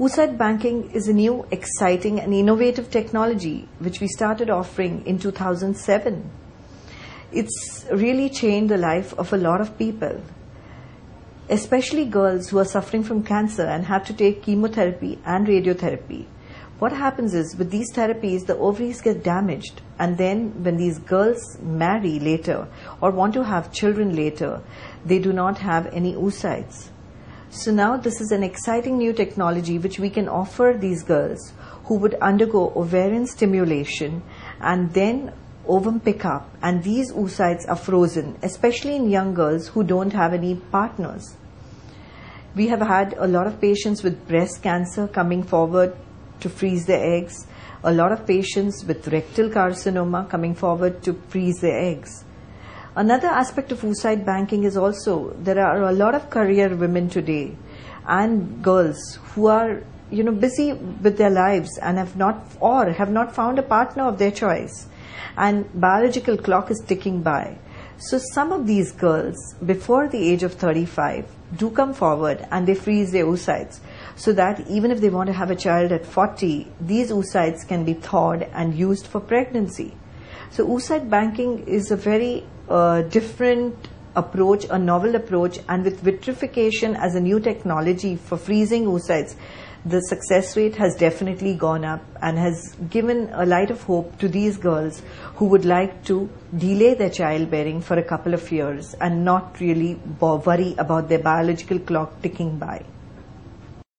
Oocyte banking is a new, exciting, and innovative technology which we started offering in 2007. It's really changed the life of a lot of people, especially girls who are suffering from cancer and have to take chemotherapy and radiotherapy. What happens is with these therapies, the ovaries get damaged, and then when these girls marry later or want to have children later, they do not have any oocytes. So now this is an exciting new technology which we can offer these girls who would undergo ovarian stimulation and then ovum pickup and these oocytes are frozen, especially in young girls who don't have any partners. We have had a lot of patients with breast cancer coming forward to freeze their eggs, a lot of patients with rectal carcinoma coming forward to freeze their eggs. Another aspect of oocyte banking is also there are a lot of career women today and girls who are you know busy with their lives and have not or have not found a partner of their choice. And biological clock is ticking by. So some of these girls before the age of 35 do come forward and they freeze their oocytes so that even if they want to have a child at 40 these oocytes can be thawed and used for pregnancy so oocyte banking is a very uh, different approach, a novel approach, and with vitrification as a new technology for freezing oocytes, the success rate has definitely gone up and has given a light of hope to these girls who would like to delay their childbearing for a couple of years and not really worry about their biological clock ticking by.